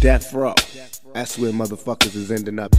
Death row. That's where motherfuckers is ending up.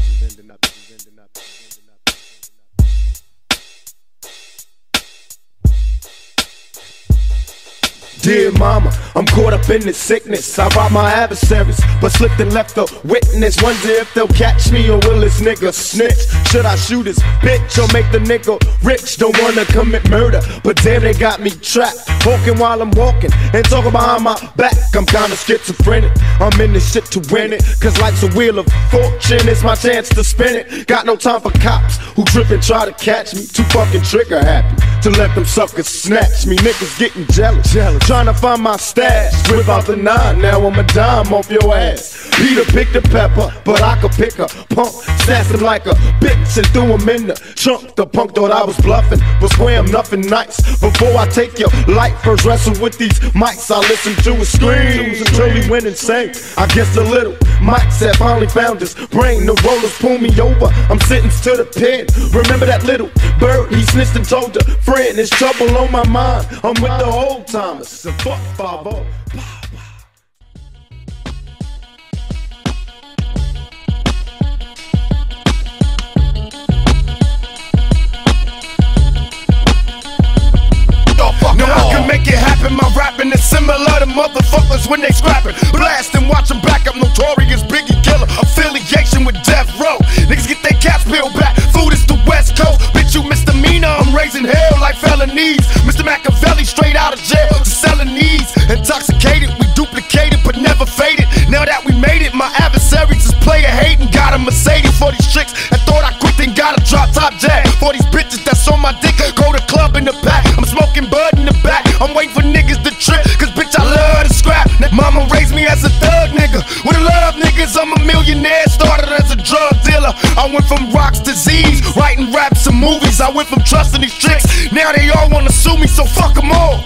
Dear mama, I'm caught up in this sickness. I robbed my adversaries, but slipped and left a witness. Wonder if they'll catch me or will this nigga snitch? Should I shoot this bitch or make the nigga rich? Don't wanna commit murder, but damn, they got me trapped. Walking while I'm walking and talking behind my back. I'm kinda schizophrenic. I'm in this shit to win it, cause life's a wheel of fortune. It's my chance to spin it. Got no time for cops who trip and try to catch me. Too fucking trigger happy to let them suckers snatch me. Niggas getting jealous. jealous. Trying to find my stash. Whip out the nine, now I'm a dime off your ass. Peter picked the pepper, but I could pick a punk. Snatched him like a bitch and threw him in the trunk. The punk thought I was bluffing, but swear I'm nothing nice. Before I take your life, first wrestle with these mics. I listen to his screams until he went insane. I guess the little Mike said finally found his brain. The rollers pull me over, I'm sentenced to the pen. Remember that little bird? He snitched and told a friend, there's trouble on my mind. I'm with the old timers. So fuck 5 can make it happen. My rapping is similar to motherfuckers when they scrapping. Blast and watch them back. I'm notorious Biggie killer. Affiliation with Death Row. Niggas get their caps peeled back. Food is the West Coast. Bitch, you misdemeanor. I'm raising hell like felonies. Mr. Machiavelli straight out of jail to selling these. Intoxicated, we duplicated but never faded. Now that we made it, my adversaries is player hating. Got a Mercedes for these tricks. I thought I quit, then got a drop top jack. For these bitches that's on my dick, go to club in the back. I'm smoking bud in the back. I'm waiting for niggas to trip, cause bitch, I love to scrap. Mama raised me as a thug nigga. With a love niggas, I'm a millionaire. Started a. I went from rocks to Z's, writing raps and movies. I went from trusting these tricks. Now they all wanna sue me, so fuck them all.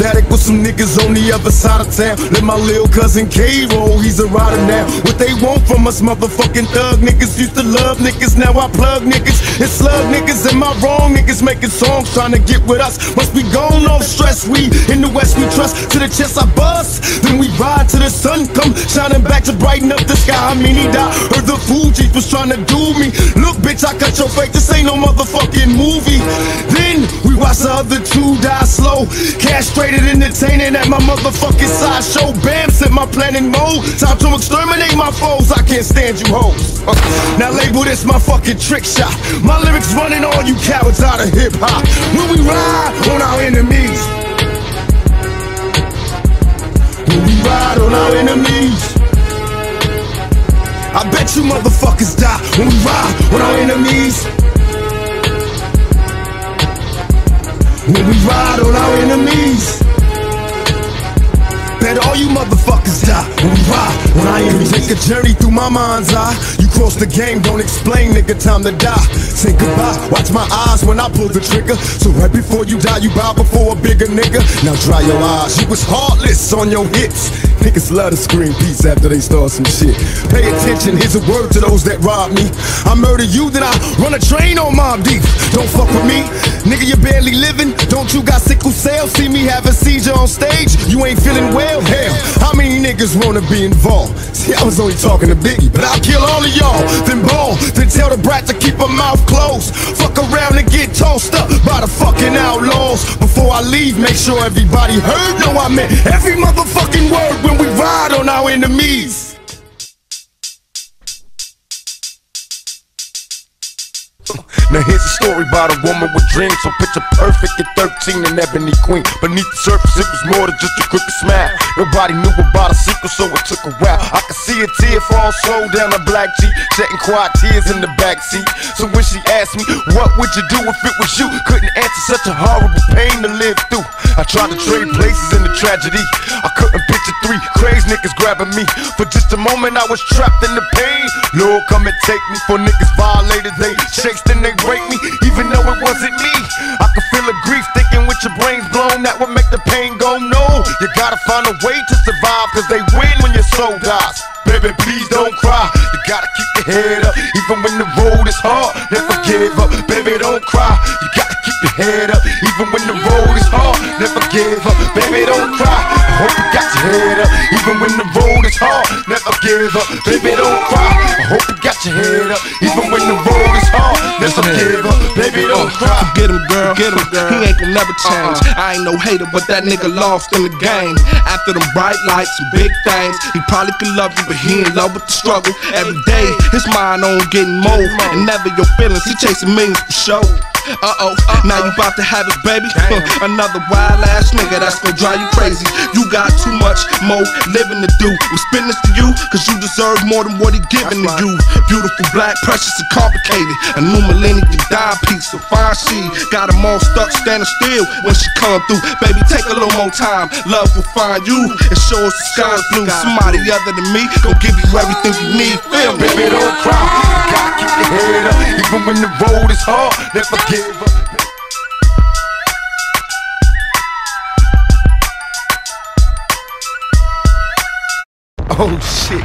Static with some niggas on the other side of town. Let my little cousin K roll, he's a rider now. What they want from us, motherfucking thug niggas. Used to love niggas, now I plug niggas. It's slug niggas, am I wrong? Niggas making songs trying to get with us. Must be gone off stress. We in the west, we trust. To the chest, I bust. Then we ride till the sun come shining back to brighten up the sky. I mean, he died. Heard the Fugees was trying to do me. Look, bitch, I cut your face. This ain't no motherfucking movie. Then we watch the other two die slow. Castrated, entertaining at my motherfucking sideshow. Bam, set my planning mode. Time to exterminate my foes. I can't stand you hoes. Uh, now label this my fucking trick shot. My lyrics running all you cowards out of hip hop. When we ride on our enemies. When we ride on our enemies. I bet you motherfuckers die when we ride on our enemies. When we ride on our enemies. Bet all you motherfuckers die when we ride on our enemies. Take a journey through my mind's eye. You cross the game, don't explain, nigga, time to die. Say goodbye, watch my eyes when I pull the trigger. So right before you die, you bow before a bigger nigga. Now dry your eyes, you was heartless on your hits. Niggas love to scream peace after they start some shit. Pay attention, here's a word to those that rob me. I murder you, then I run a train on Mobb Deep. Don't fuck with me, nigga, you barely living. Don't you got sickle cell? See me have a seizure on stage? You ain't feeling well? Hell, how many niggas wanna be involved? See, I was only talking to Biggie, but I'll kill all of y'all. Then ball, then tell the brat to keep her mouth closed. Fuck around and get tossed up by the fucking outlaws. Before I leave, make sure everybody heard. No, I meant every motherfucking word when we ride on our enemies. Now here's a story about a woman with dreams. So picture perfect at 13 and ebony queen. Beneath the surface it was more than just a crooked smile. Nobody knew about a secret so it took a while. I could see a tear fall slow down her black cheek Shedding quiet tears in the backseat So when she asked me what would you do if it was you? Couldn't answer such a horrible pain to live through. I tried to trade places in the tragedy. I couldn't picture three crazy niggas grabbing me. For just a moment I was trapped in the pain. Lord come and take me for niggas violated. They chased and they raped me even though it wasn't me I could feel the grief thinking with your brains blown That would make the pain go no You gotta find a way to survive cause they win when your soul dies baby, please don't cry. You gotta keep your head up, even when the road is hard. Never give up, baby, don't cry. You gotta keep your head up, even when the road is hard. Never give up, baby, don't cry. I hope you got your head up, even when the road is hard. Never give up, baby, don't cry. I hope you got your head up, even when the road is hard. Up, baby, don't cry. Forget him, girl. Forget him, girl. He ain't gonna never change. I ain't no hater, but that nigga lost in the game. After them bright lights and big things, he probably could love you, but he in love with the struggle. Every day, his mind on getting more, and never your feelings. He chasing millions for show. Uh oh, now you about to have it, baby. Another wild ass nigga that's gonna drive you crazy. You got too much more living to do. I'm spitting this to you, cause you deserve more than what he giving to you. Beautiful, black, precious, and complicated. A new millennium dime piece of fine she got them all stuck standing still when she come through. Baby, take a little more time. Love will find you and show us the sky's blue. Somebody other than me gon' give you everything you need. Feel me? Baby, don't cry. You gotta keep your head up, even when the road is hard. Never give up. Oh shit.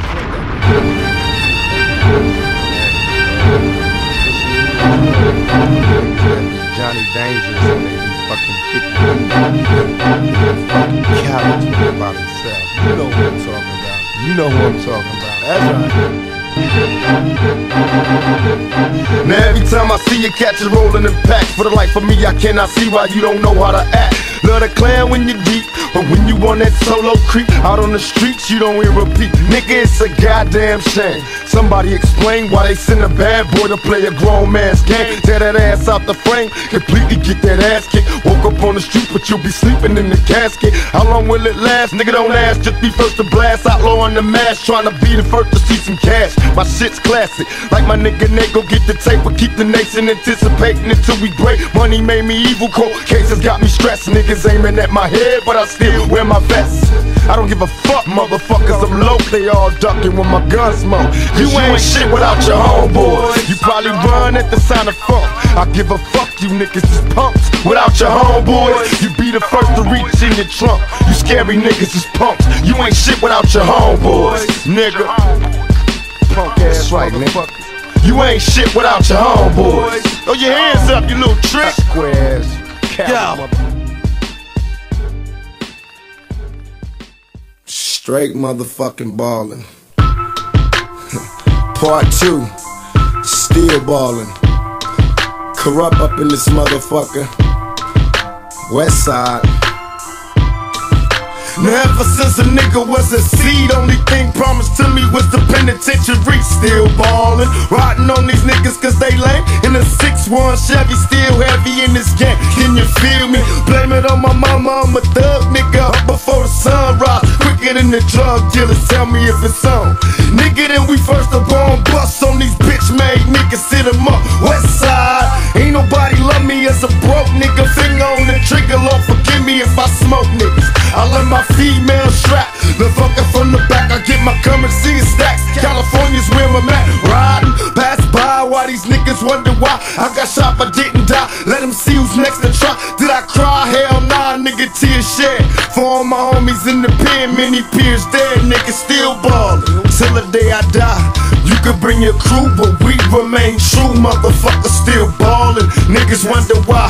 Johnny Dangerous and they be fucking 50 fucking character about himself. You know what I'm talking about. You know who I'm talking about. That's right. Now every time I see you catch it rolling in packs For the life of me I cannot see why you don't know how to act Love the clan when you're deep But when you on that solo creep Out on the streets you don't hear a Nigga it's a goddamn shame. Somebody explain why they send a bad boy to play a grown man's game. Tear that ass out the frame Completely get that ass kicked. Woke up on the street but you'll be sleeping in the casket. How long will it last? Nigga don't ask. Just be first to blast. Outlaw on the mask Trying to be the first to see some cash. My shit's classic. Like my nigga Nate go get the tape But keep the nation anticipating until we break. Money made me evil Cold cases got me stressed Niggas aiming at my head But I still wear my vest I don't give a fuck, motherfuckers. I'm low, they all ducking when my gun smoke. You ain't shit without your homeboys. You probably run at the sign of funk. I give a fuck, you niggas is punks. Without your homeboys, you be the first to reach in your trunk. You scary niggas is punks. You ain't shit without your homeboys, nigga. Punk ass right, nigga. You ain't shit without your homeboys. Throw your hands up, you little trick. Square ass. Yo. Straight motherfucking ballin'. Part two, still ballin'. Kurupt up in this motherfucker. West side. Now ever since a nigga was a seed, only thing promised to me was the penitentiary. Still ballin', riding on these niggas cause they lame. In a 6-1 Chevy, still heavy in this game. Can you feel me? Blame it on my mama, I'm a thug the drug dealers. Tell me if it's on. Nigga, then we first up on bust on these bitch made niggas. sit Sit 'em up, west side. Ain't nobody love me as a broke nigga. Finger on the trigger, Lord, forgive me if I smoke niggas. I let my female strap. The fucker from the back, I get my currency stacks. California's where I'm at. Riding, pass by while these niggas wonder why I got shot but didn't die. Let them see who's next to try. Did I cry? Hell nah, nigga, tears shed. For all my homies in the pen, many peers dead, niggas still ballin'. Till the day I die. You could bring your crew, but we remain true. Motherfucker still ballin'. Niggas wonder why.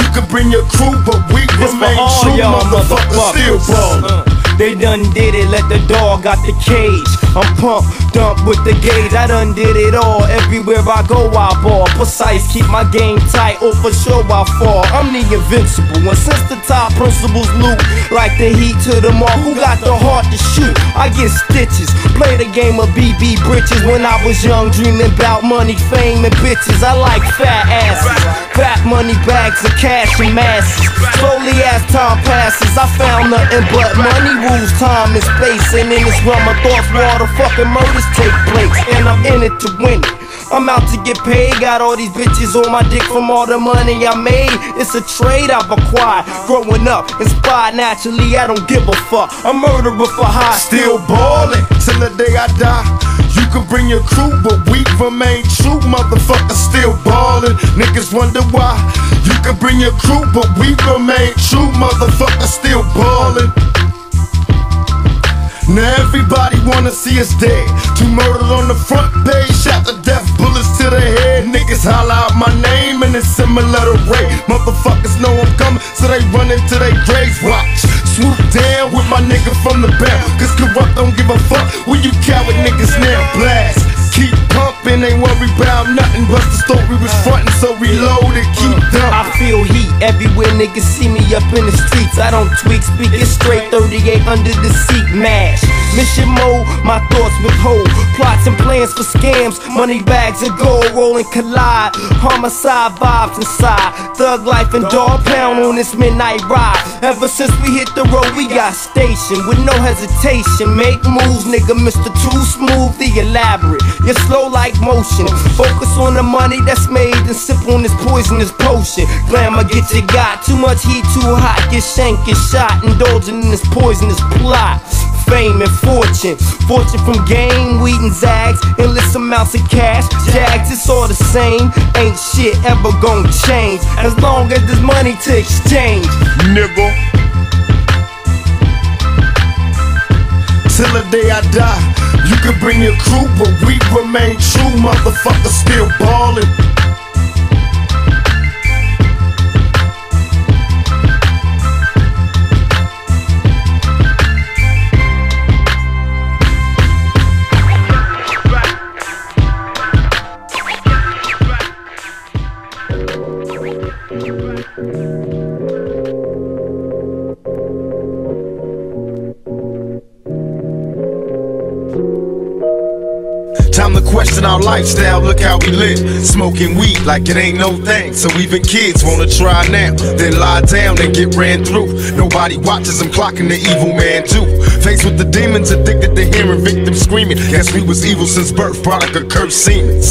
You could bring your crew, but we for remain true. y'all Motherfucker still ballin'. Uh, They done did it, let the dog out the cage. I'm pumped, dumped with the gauge. I done did it all. Everywhere I go, I ball. Precise, keep my game tight. Oh, for sure I fall. I'm the invincible one. Since the top principles loot, like the heat to the mark. Who got the heart to shoot? Get stitches. Play the game of BB britches when I was young, dreaming about money, fame, and bitches. I like fat asses, fat money bags of cash and masses. Slowly as time passes, I found nothing but money rules time and space. And in this realm of thoughts, where all the fucking murders take place. And I'm in it to win it. I'm out to get paid, got all these bitches on my dick from all the money I made. It's a trade I've acquired. Growing up, inspired naturally, I don't give a fuck. I'm murderer for high. Still ballin' till the day I die. You can bring your crew, but we remain true. Motherfucker still ballin'. Niggas wonder why. You can bring your crew, but we remain true. Motherfucker still ballin'. Now everybody wanna see us dead. Two murders on the front page, shot the death, bullets to the head. Niggas holler out my name and it's similar to Ray. Motherfuckers know I'm coming, so they run into their graves. Watch, swoop down with my nigga from the back. Cause Kurupt don't give a fuck when you coward niggas now blast. Keep pumping, ain't worry about nothing. But the story was frontin', so reload and keep dumping. I feel heat everywhere niggas see me up in the streets. I don't tweak, speak it straight. 38 under the seat, mash. Mission mode, my thoughts withhold. Plots and plans for scams, money bags of gold rolling collide. Homicide vibes inside. Thug life and dog pound on this midnight ride. Ever since we hit the road, we got stationed with no hesitation. Make moves, nigga, Mr. Too Smooth, the elaborate. You're slow like motion. Focus on the money that's made and sip on this poisonous potion. Glamour get you got. Too much heat, too hot. Get shanked, get shot. Indulging in this poisonous plot. Fame and fortune. Fortune from game, weed and zags. Endless amounts of cash. Jags, it's all the same. Ain't shit ever gonna change. As long as there's money to exchange. nigga. Till the day I die, you can bring your crew, but we remain true, motherfucker, still ballin'. Lifestyle, look how we live. Smoking weed like it ain't no thing. So even kids wanna try now, then lie down and get ran through. Nobody watches them clocking the evil man too. Faced with the demons, addicted to hearing victims screaming. Guess we was evil since birth, product of cursed semen.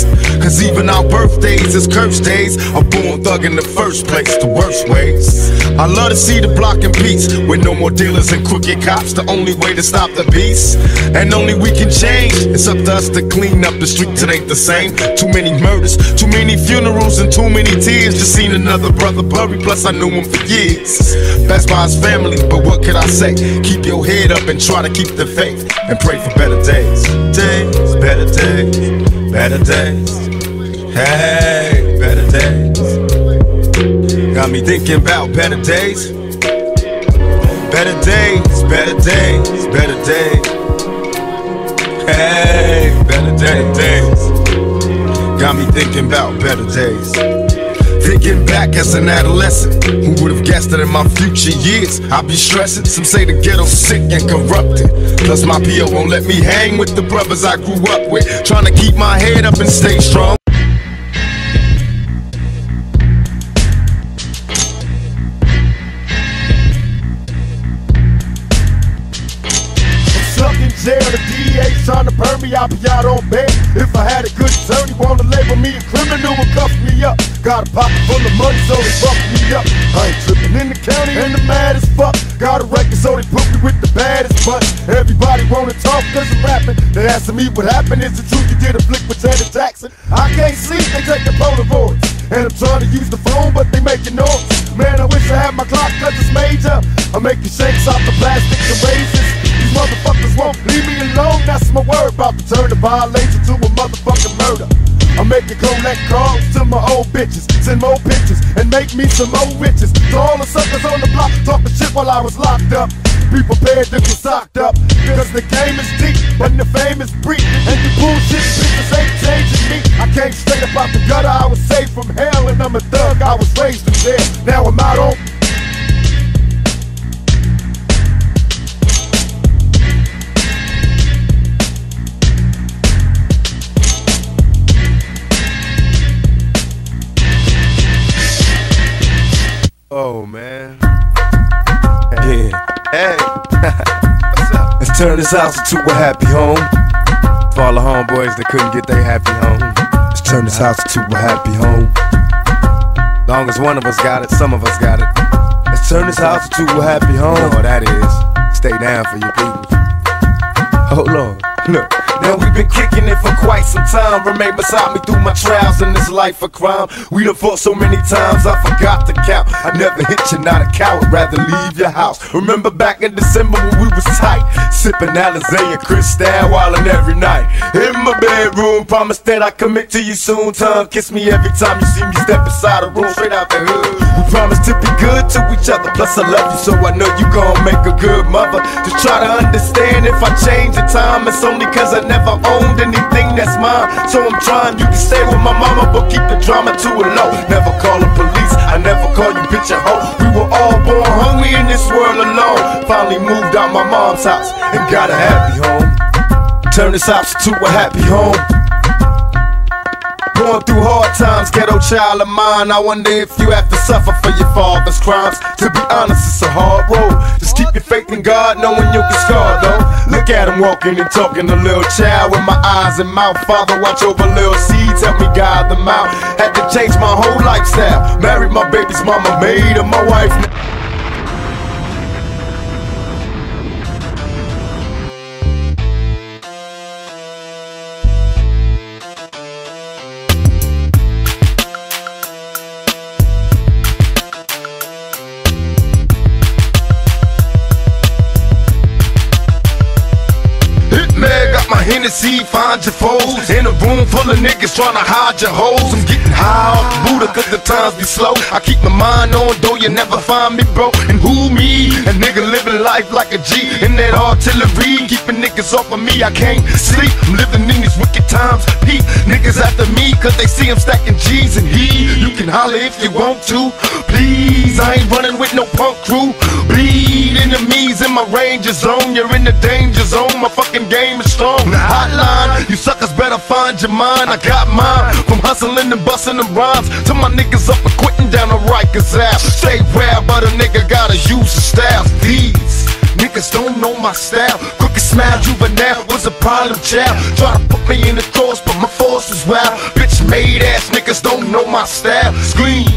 Cause even our birthdays is cursed days. A born thug in the first place, the worst ways. I love to see the block in peace, with no more dealers and crooked cops. The only way to stop the peace, and only we can change. It's up to us to clean up the streets, it ain't the same. Too many murders, too many funerals, and too many tears. Just seen another brother buried, plus I knew him for years. Best by his family, but what could I say? Keep your head up and try to keep the faith, and pray for better days. Days, better days, better days. Hey, better days. Got me thinking about better days. Better days, better days, better days. Hey, better days, days. Got me thinking about better days. Thinking back as an adolescent, who would have guessed that in my future years I'd be stressing? Some say the ghetto's sick and corrupted. Plus, my PO won't let me hang with the brothers I grew up with. Trying to keep my head up and stay strong. Jail, the DA's trying to burn me, I'll be out on bail. If I had a good attorney, wanna label me a criminal and cuff me up. Got a pocket full of money, so they buff me up. I ain't tripping in the county and the mad as fuck. Got a record, so they put me with the baddest bunch. Everybody wanna talk cause I'm rapping. They asking me what happened, is it true you did a flick with Janet Jackson? I can't sleep, they take the Polaroids. And I'm trying to use the phone, but they making noise. Man, I wish I had my clock cause it's major. I'm making shakes off the plastic and These motherfuckers won't leave me alone. That's my word. About to turn the violation to a motherfucking murder. I'm making collect calls to my old bitches, send more pictures, and make me some more riches. To all the suckers on the block talking shit while I was locked up. Be prepared to get socked up, because the game is deep, but the fame is brief. And the bullshit bitches ain't changing me. I came straight up out the gutter, I was saved from hell, and I'm a thug, I was raised in jail. Now I'm out on Oh man. Yeah. Hey. What's up? Let's turn this house into a happy home. For all the homeboys that couldn't get their happy home. Let's turn this house into a happy home. Long as one of us got it, some of us got it. Let's turn this house into a happy home. You know that is. Stay down for your people. Hold on. Look, now we've been kicking it for quite some time. Remain beside me through my trials in this life of crime. We done fought so many times, I forgot to count. I never hit you, not a coward, rather leave your house. Remember back in December when we was tight, sipping Alizé and Cristal, wildin' every night. In my bedroom, promise that I commit to you soon. Time kiss me every time you see me step inside the room, straight out the hood. We promise to be good to each other, plus I love you, so I know you gon' make a good mother. Just try to understand if I change the time, it's only cause I never owned anything that's mine. So I'm trying, you can stay with my mama, but keep the drama to a low. Never call the police, I never call you bitch a hoe. We were all born hungry in this world alone. Finally moved out my mom's house and got a happy home. Turn this house to a happy home. Going through hard times, ghetto child of mine. I wonder if you have to suffer for your father's crimes. To be honest, it's a hard road. Just keep your faith in God, knowing you'll get scarred though. Look at him walking and talking to little child with my eyes and mouth. Father, watch over little seeds, help me guide them out. Had to change my whole lifestyle. Married my baby's mama, made her my wife. Hennessy, find your foes. In a room full of niggas trying to hide your hoes. I'm getting high off Buddha cause the times be slow. I keep my mind on though you never find me bro. And who me? A nigga living life like a G In that artillery, keeping niggas off of me I can't sleep, I'm living in these wicked times Peep, niggas after me cause they see I'm stacking G's and he. You can holler if you want to. Please, I ain't running with no punk crew. Bleed enemies in my ranger zone. You're in the danger zone, my fucking game is strong Hotline, you suckers better find your mind. I got mine, from hustling and busting them rhymes To my niggas up and quitting down the Rikers app Stay rare, but a nigga gotta use the staff. These Niggas don't know my style. Crooked smile, juvenile was a problem child. Try to put me in the cross, but my force was wild. Bitch made ass niggas don't know my style. Screams,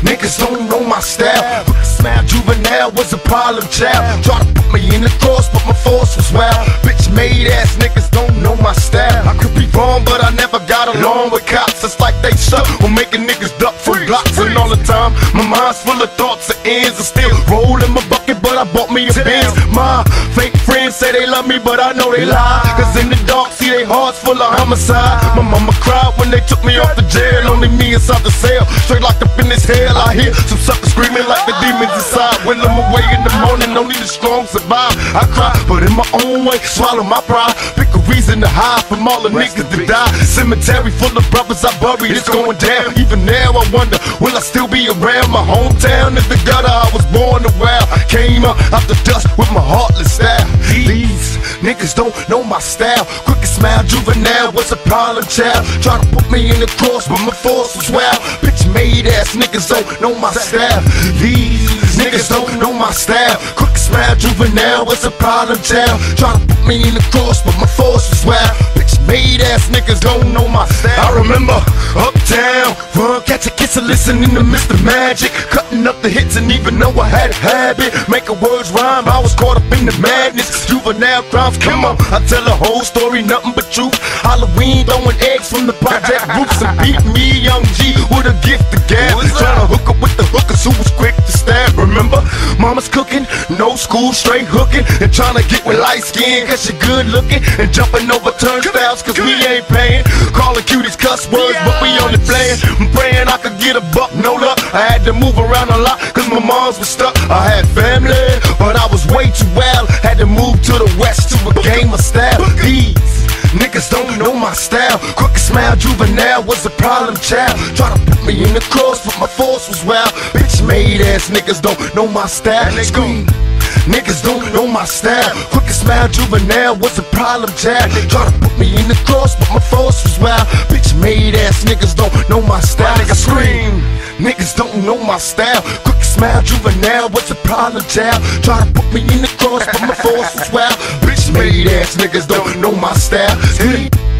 niggas don't know my style. Crooked smile, juvenile was a problem child. Try to put me in the cross, but my force was wild. Bitch made ass niggas don't know my style. I could be wrong, but I never got along with cops. It's like they suck on making niggas duck for blocks. And all the time, my mind's full of thoughts and ends. I still rolling my bucket, but I bought me a Benz. My fake friends say they love me, but I know they lie. Cause in the dark, see they hearts full of homicide. My mama cried when they took me off the jail. Only me inside the cell. Straight locked up in this hell. I hear some suckers screaming like the demons inside. When I'm away in the morning, only the strong survive. I cry, but in my own way, swallow my pride. Pick a reason to hide from all the niggas that die. Cemetery full of brothers I buried, it's going down. Even now, I wonder, will I still be around? My hometown is the gutter I was born around. Came up out the dust with my heartless style. These niggas don't know my style. Quick smile, juvenile was a problem child. Try to put me in the cross, but my force was wild. Bitch made ass niggas don't know my style. These niggas don't know my style. Quick smile, juvenile was a problem child. Try to put me in the cross, but my force was wild. Made ass niggas don't know my style. I remember uptown, run, catch a kiss, and listening to Mr. Magic. Cutting up the hits, and even though I had a habit, making words rhyme, I was caught up in the madness. Juvenile crimes, come on, I tell the whole story, nothing but truth. Halloween, throwing eggs from the project roofs, and beat me, young G, with a gift to gab. Trying to hook up with the hookers who was quick to stab. Remember, mama's cooking, no school, straight hooking, and trying to get with light skin, cause she good looking, and jumping over turnstiles, cause we ain't paying. Calling cuties cuss words, but we only playing. I'm praying I could get a buck, no luck. I had to move around a lot, cause my moms was stuck. I had family, but I was way too wild. Had to move to the west to a game of style. These niggas don't know my style. Crooked smile, juvenile was a problem child. Try to put me in the cross, but my force was wild. Bitch made ass niggas don't know my style. Scream. Niggas don't know my style. Quick smile, juvenile was a problem child. Try to put me in the cross, but my force was wild. Bitch made ass niggas don't know my style. Nigga scream. Niggas don't know my style. Quick smile, juvenile was a problem child. Try to put me in the cross, but my force was wild. Bitch made ass niggas don't know my style. Scream.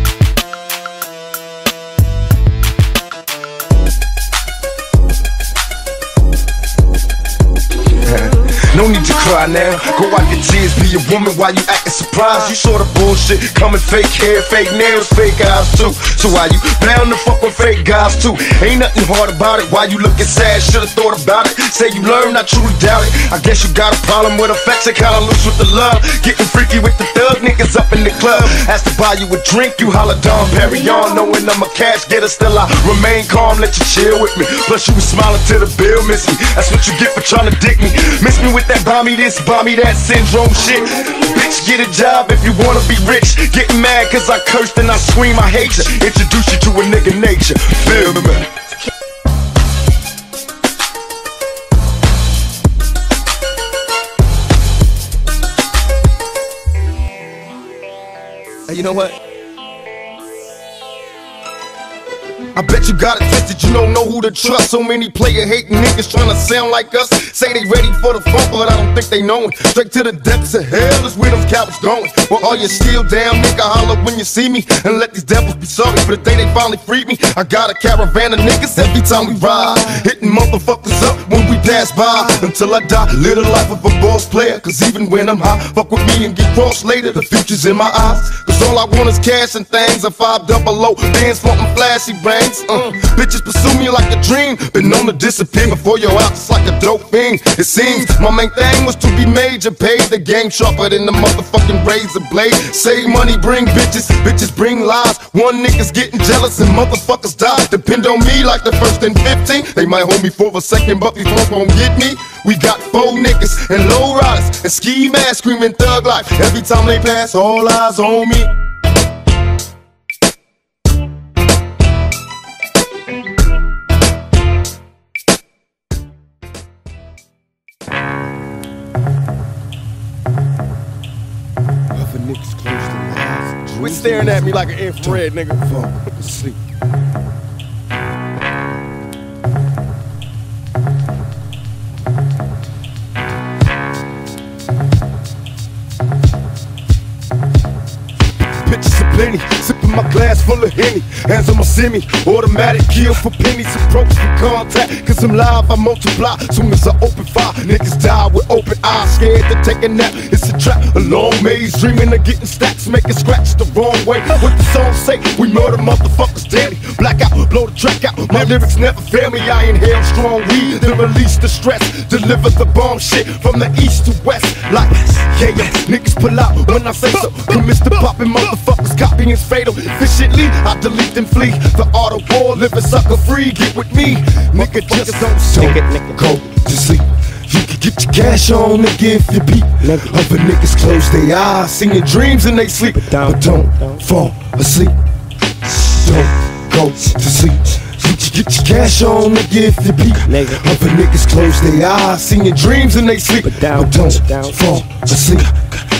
No need to cry now. Go wipe your tears, be a woman while you acting surprised. You saw the bullshit coming, fake hair, fake nails, fake eyes too. So why you bound to fuck with fake guys too? Ain't nothing hard about it. Why you looking sad? Should've thought about it. Say you learned, I truly doubt it. I guess you got a problem with affection, kinda loose with the love. Getting freaky with the thug niggas up in the club. Asked to buy you a drink, you holla dumb. Dom Perignon, knowing I'm a cash getter. Still I remain calm, let you chill with me. Plus you was smiling till the bill miss me. That's what you get for trying to dick me. Miss me with that buy me this, me that syndrome shit. Bitch, get a job if you wanna be rich. Get mad cause I cursed and I scream, I hate you. Introduce you to a nigga nature. Feel me, man. You know what? I bet you got it tested, you don't know who to trust. So many player hating niggas trying to sound like us. Say they ready for the funk, but I don't think they know it. Straight to the depths of hell is where them cowards going. Well, all you still down, nigga, holler when you see me. And let these devils be sorry for the day they finally freed me. I got a caravan of niggas every time we ride. Hitting motherfuckers up when we pass by. Until I die, live the life of a boss player. Cause even when I'm high, fuck with me and get crossed later. The future's in my eyes. Cause all I want is cash and things. A five double low, dance wanting flashy brains. Uh, bitches pursue me like a dream. Been known to disappear before you're out, just like a dope fiend. It seems my main thing was to be major, paid the game sharper than the motherfucking razor blade. Save money, bring bitches, bitches bring lies. One nigga's getting jealous and motherfuckers die. Depend on me like the first and 15. They might hold me for a second, but these won't get me. We got four niggas and low riders and ski masks screaming thug life. Every time they pass, all eyes on me. Other niggas close their eyes. Quit staring at me like an infrared nigga. Fall asleep. Pictures sipping my glass full of Henny. Hands on my semi, automatic kill for pennies. Approach for contact, cause I'm live, I multiply. Soon as I open fire, niggas die with open eyes. Scared to take a nap, it's a trap. A long maze, dreaming of getting stacks, making scratch the wrong way. What the song say? We murder motherfuckers daily. Blackout, blow the track out. My lyrics never fail me. I inhale strong weed, then release the stress. Deliver the bomb shit from the east to west. Like, yeah, yeah, niggas pull out when I say so. Commits to popping motherfuckers, copying's fatal. Efficiently, I delete and flee. The art of war, living sucker free. Get with me, nigga, just don't Take it, nigga. go to sleep. You can get your cash on, nigga, if you beat. Other niggas close their eyes, singing dreams in they sleep. But don't don't. fall asleep. Don't go to sleep. Get your cash on, nigga, if you. Nigga. Other niggas close their eyes, singing dreams and they sleep. But don't- But don't don't. fall asleep.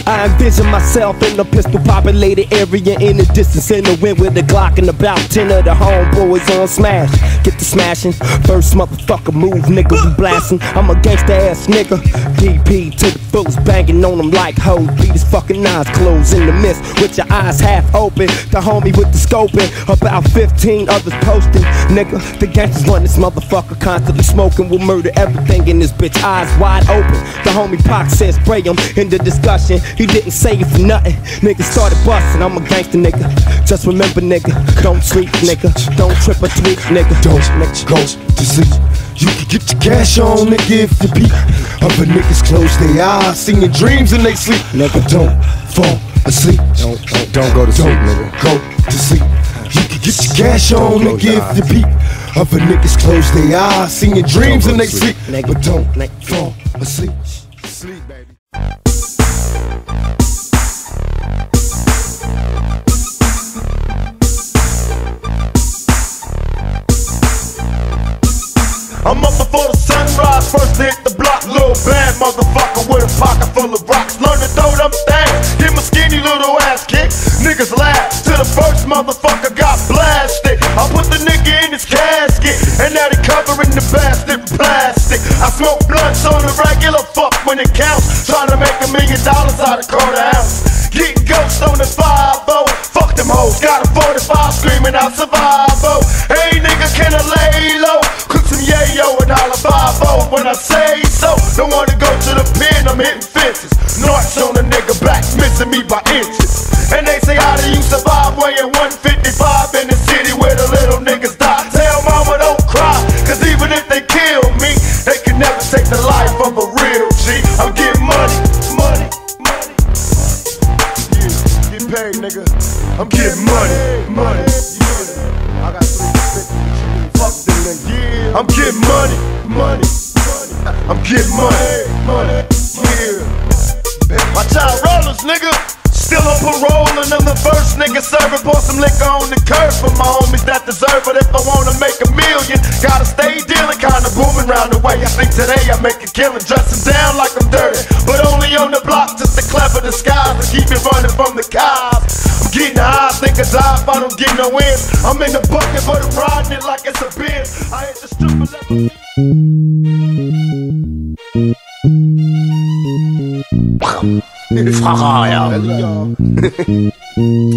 I envision myself in a pistol populated area in the distance in the wind with a Glock and about 10 of the homeboys on smash. Get the smashing, first motherfucker move, nigga, we blasting. I'm a gangsta ass nigga. DP to the fullest, banging on them like hoes. Beat his fucking eyes closed in the mist with your eyes half open. The homie with the scoping, about 15 others posting. Nigga, the gangsters run this motherfucker constantly smoking. We'll murder everything in this bitch, eyes wide open. The homie Pac said spray him in the discussion. He didn't say it for nothing. Nigga started busting. I'm a gangster nigga. Just remember, nigga, don't sleep, nigga. Don't trip or tweak, nigga. Don't nigga. go to sleep. You can get your cash on, nigga, if you beat. Other niggas close their eyes, singing dreams in they sleep. Nigga. Don't fall asleep. Don't, don't, don't go to sleep, nigga. go to sleep. You can get your cash on, nigga, if you beat. Other niggas close their eyes, singing dreams to they sleep. But don't fall asleep. Sleep, baby. I'm up before the sunrise, first hit the block. Little bad motherfucker with a pocket full of rocks. Learn to throw them things, give my skinny little ass kick. Niggas laugh to the first motherfucker I make a killing, dressing down like I'm dirty. But only on the block, just to clever disguise to keep it running from the cops. I'm getting high, think I die if I don't get no wins. I'm in the bucket, but I'm riding it like it's a bin. I hit the stripper level.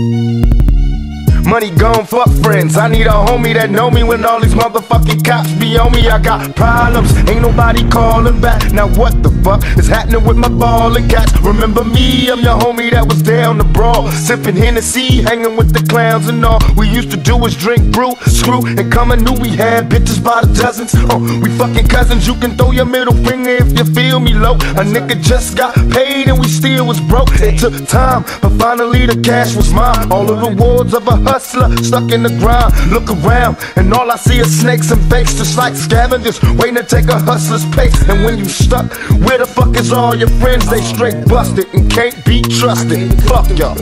Money gone, fuck friends. I need a homie that know me when all these motherfucking cops be on me. I got problems, ain't nobody calling back. Now what the fuck is happening with my ball and cats? Remember me, I'm your homie that was down the brawl, sipping Hennessy, hanging with the clowns and all. We used to do is drink brew, screw, and come and knew we had bitches by the dozens. Oh, we fucking cousins. You can throw your middle finger if you feel me low. A nigga just got paid and we still was broke. It took time, but finally the cash was mine. All the rewards of a hustler stuck in the ground. Look around, and all I see is snakes and fakes, just like scavengers waiting to take a hustler's pace. And when you stuck, where the fuck is all your friends? They straight busted and can't be trusted. Fuck y'all.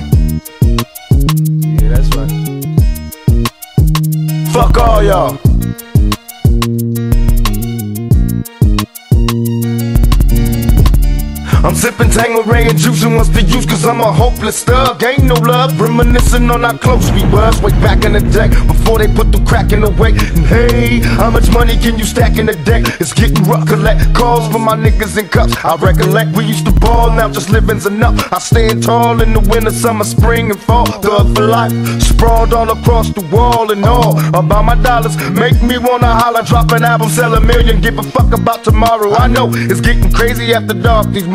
Yeah, that's right. Fuck all y'all. I'm sipping Tanqueray and juicing what's the use cause I'm a hopeless thug. Ain't no love, reminiscing on how close we was Way back in the day, before they put the crack in the way. And hey, how much money can you stack in the deck? It's getting rough, collect calls for my niggas in cups I recollect we used to ball, now just living's enough. I stand tall in the winter, summer, spring and fall. Thug for life, sprawled all across the wall and all About my dollars, make me wanna holler Drop an album, sell a million, give a fuck about tomorrow. I know it's getting crazy after dark, these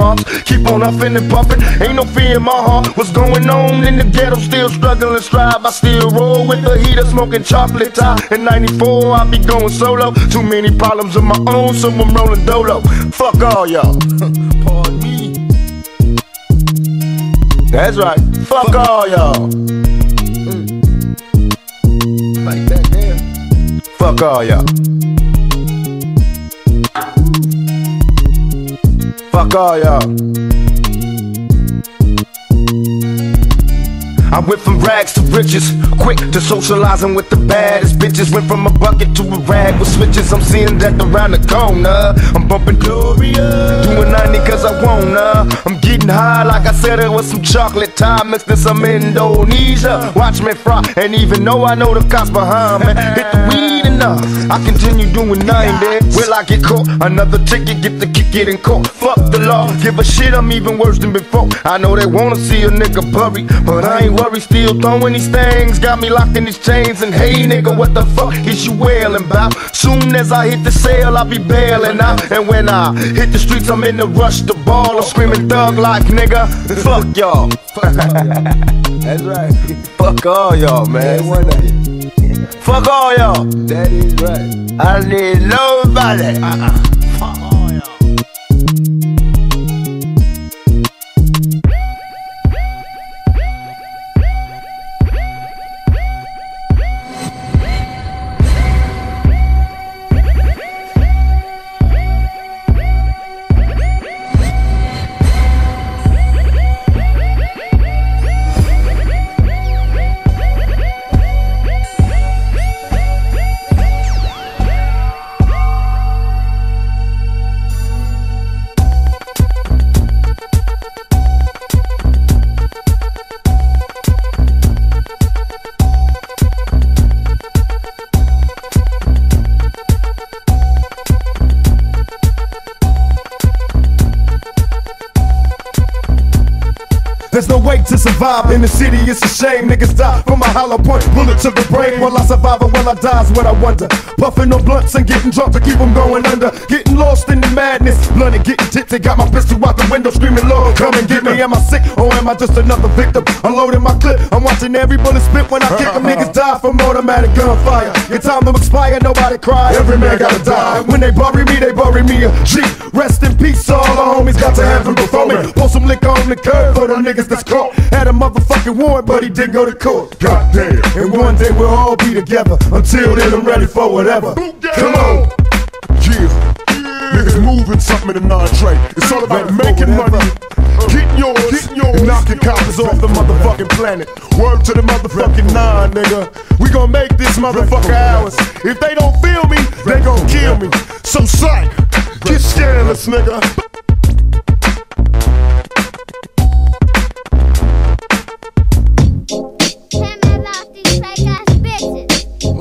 Keep on huffing and puffing, ain't no fear in my heart. What's going on in the ghetto? Still struggling, strive. I still roll with the heater, smoking chocolate Thai. In 94, I be going solo. Too many problems of my own, so I'm rolling dolo. Fuck all y'all. Pardon me. That's right. Fuck all y'all. Like that, damn. Fuck all y'all. Mm. Fuck all y'all. I went from rags to riches, quick to socializing with the baddest bitches. Went from a bucket to a rag with switches. I'm seeing that around the corner. I'm bumping Gloria, doing 90 cause I wanna. I'm getting high, like I said, it was some chocolate time mixed in some Indonesia. Watch me fry, and even though I know the cops behind me, hit the weed enough. I continue doing 90. Will I get caught? Another ticket, get the kick it in court. Fuck the law, give a shit, I'm even worse than before. I know they wanna see a nigga buried, but I ain't worried, still throwing these things. Got me locked in these chains, and hey nigga, what the fuck is you wailing about? Soon as I hit the sale, I'll be bailing out. And when I hit the streets, I'm in the rush to ball. I'm screaming thug like nigga, fuck y'all. That's right. Fuck all y'all, man. Fuck all y'all. That is right. I need nobody. Uh-uh. Survive in the city, it's a shame. Niggas die from hollow point, bullet to the brain. Will I survive or will I die? Is what I wonder. Puffing on blunts and getting drunk to keep them going under. Getting lost in the madness, blunted, getting tipsy. Got my pistol out the window, screaming, Lord, come and get me. Am I sick or am I just another victim? Unloading my clip, I'm watching every bullet spit when I kick them. Niggas die from automatic gunfire. Your time to expire, nobody cry. Every man gotta die. When they bury me, they bury me a G. Rest in peace, all the homies got to heaven before me. Pour some liquor on the curb for the niggas that's caught. had a motherfucking warrant, but he didn't go to court. Goddamn. And one day we'll all be together. Until then, I'm ready for whatever. Come on. Yeah. Niggas moving something in the non-trade. It's all about making money, getting yours, getting yours, and knocking coppers off the motherfucking planet. Word to the motherfucking nine, nigga. We gon' make this motherfucker ours. If they don't feel me, they gon' kill me. So psych, get scandalous, nigga.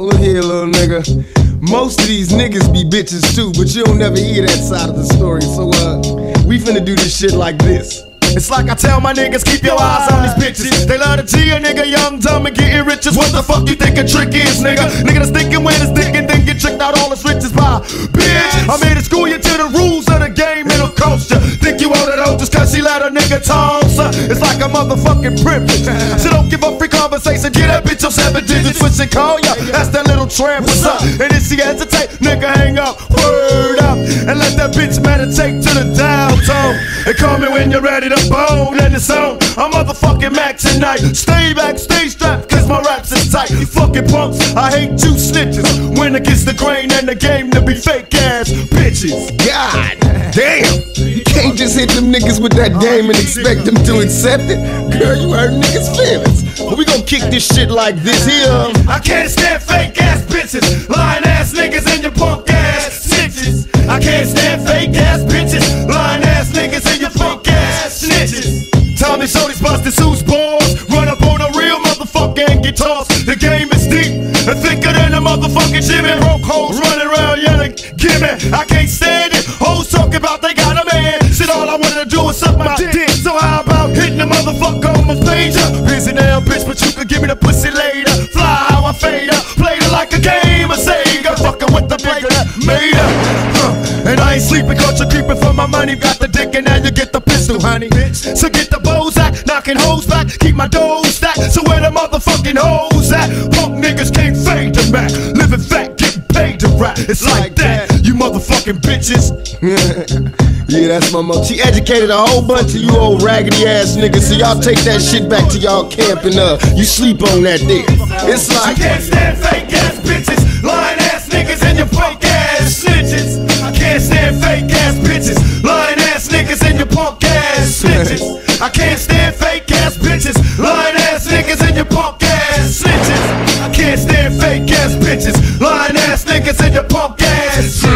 Look here, little nigga. Most of these niggas be bitches too, but you don't never hear that side of the story. So, uh, we finna do this shit like this. It's like I tell my niggas, keep your eyes on these bitches. They love to G a nigga, young, dumb, and getting riches. What the fuck you think a trick is, nigga? Nigga that's thinking when it's thinking, then get tricked out all his riches by. Bitch, I'm here to school you to the rules of the game, it'll cost you. Think you owe that hoe just cause she let a nigga toss her. It's like a motherfucking privilege. So don't give up free conversation, get that bitch on seven digits, switch and call ya. That's that little tramp, what's up? And if she hesitate, nigga, hang up, word up. And let that bitch meditate to the down tone. And call me when you're ready to bone and it's on. I'm motherfucking Max tonight. Stay back, stay strapped, cause my raps is tight. You fucking punks, I hate you snitches. When against the grain and the game to be fake ass bitches. God damn! You can't just hit them niggas with that game and expect them to accept it. Girl, you hurt niggas' feelings. But we gon' kick this shit like this here. I can't stand fake ass bitches, lying ass niggas and your punk ass snitches. I can't stand fake ass bitches, Tommy Shorty's busted Seuss balls, run up on a real motherfucker and get tossed. The game is deep and uh, thicker than a motherfucking Jimmy. Broke hoes running around yelling, gimme. I can't stand it. Hoes talk about they got a man. Shit, all I wanted to do was suck my dick. So how about hitting the motherfucker on my pager? Busy now, bitch, but you can give me the pussy later. Fly how I fade her, played her like a game of Sega. Fucking with the nigga that made her. Huh. And I ain't sleeping, caught you creeping for my money. Got the dick and now So get the bows at, knocking hoes back, keep my dough stacked. So where the motherfucking hoes at? Punk niggas can't fade the back. Living fat, getting paid to rap. It's like that, you motherfucking bitches. Yeah, that's my mom. She educated a whole bunch of you old raggedy ass niggas. So y'all take that shit back to y'all camp and uh, you sleep on that dick. It's like. I can't stand fake ass bitches, lying ass niggas and your fake ass snitches. I can't stand fake ass bitches, ass. I can't stand fake ass bitches, lying ass niggas and your punk ass snitches. I can't stand fake ass bitches, lying ass niggas and your punk ass snitches.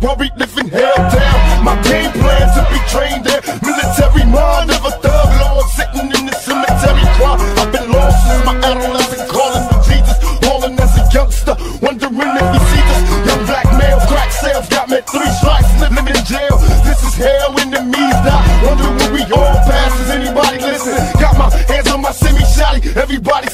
Worried, living hell down. My game plan to be trained there. Military mind of a thug lord sitting in the cemetery crying. I've been lost since my adolescent, calling for Jesus, balling as a youngster, wondering if he see this young black male crack sales got me three strikes, living in jail. This is hell when the me's die. Wonder when we all pass. Is anybody listen? Got my hands on my semi shotty. Everybody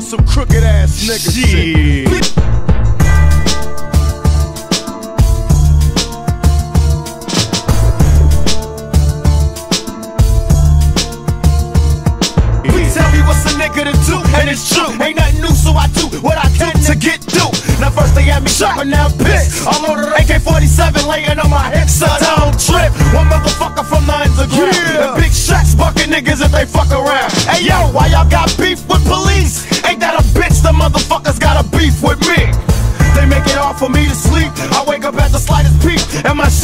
some crooked ass nigga shit.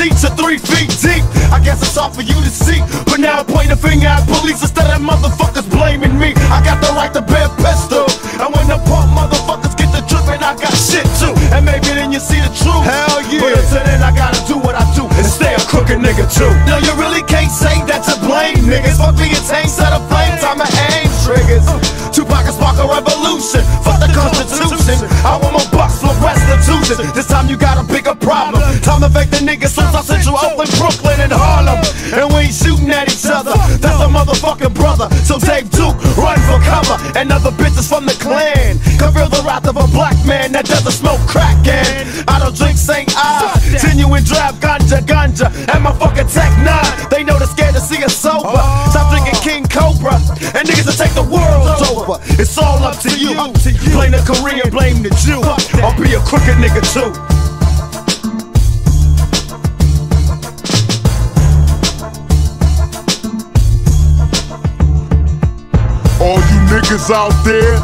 Sheets are three feet deep. I guess it's all for you to see, but now I'm pointing a finger at police instead of motherfuckers blaming me. I got the right to bear pistol, and when the punk motherfuckers get the dripping, I got shit too. And maybe then you see the truth. Hell yeah. But until then, I gotta do what I do and stay a crooked nigga too. No, you really can't say that to blame niggas. Fuck being tame, set of flames, I'ma aim triggers. Tupac and spark a revolution. Fuck the Constitution. I want my bucks for restitution. Motherfucking brother. So Dave Duke, run for cover. And other bitches from the Klan. Can feel the wrath of a black man that doesn't smoke crack. And I don't drink St. Ah. I. Genuine drive ganja, ganja. And my fucking Tech 9. They know they're scared to see us sober. Stop drinking King Cobra. And niggas will take the world over. It's all up to you. Blame the Korean, blame the Jew. I'll be a crooked nigga too. Niggas out there,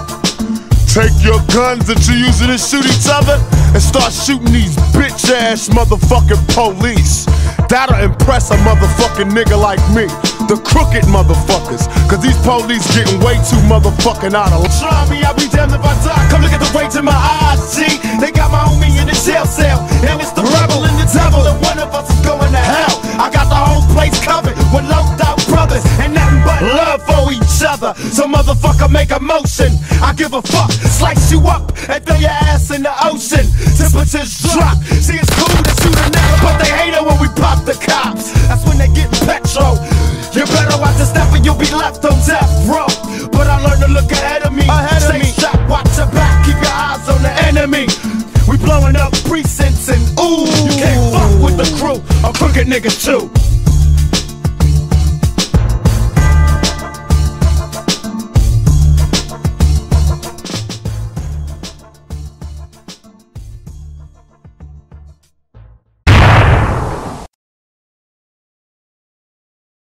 take your guns that you're using to shoot each other and start shooting these bitch ass motherfucking police. That'll impress a motherfucking nigga like me. The crooked motherfuckers. Cause these police getting way too motherfucking out of Try me, I'll be damned if I die. Come look at the rage in my eyes, G. They got my homie in the jail cell. And it's the rebel and the devil, and one of us is going to hell. I got the whole place covered with low out brothers and nothing but love for each other. So motherfucker make a motion. I give a fuck. Slice you up and throw your ass in the ocean. Temperatures drop. See, it's cool to shoot a nigga, but they hate it when we pop the cops. That's when they get petrol. You better watch the step or you'll be left on death row. But I learned to look ahead of me. Ahead of Stay me. shot, watch your back, keep your eyes on the enemy. We blowing up precincts and ooh, you can't fuck with the crew. I'm crooked niggas too.